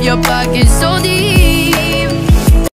of your pockets. So deep